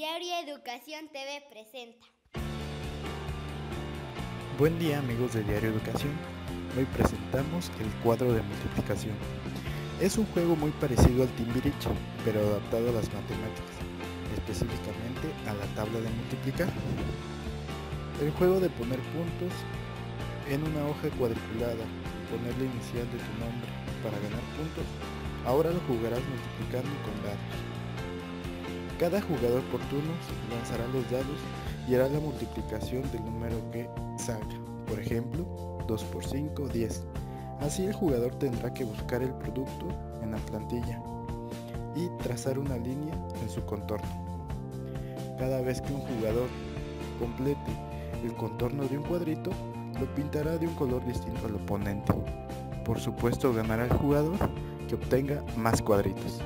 Diario Educación TV presenta. Buen día amigos de Diario Educación. Hoy presentamos el cuadro de multiplicación. Es un juego muy parecido al Timbirich, pero adaptado a las matemáticas, específicamente a la tabla de multiplicar. El juego de poner puntos en una hoja cuadriculada poner la inicial de tu nombre para ganar puntos, ahora lo jugarás multiplicando con dados. Cada jugador por turnos lanzará los dados y hará la multiplicación del número que salga. Por ejemplo, 2 por 5, 10. Así el jugador tendrá que buscar el producto en la plantilla y trazar una línea en su contorno. Cada vez que un jugador complete el contorno de un cuadrito, lo pintará de un color distinto al oponente. Por supuesto ganará el jugador que obtenga más cuadritos.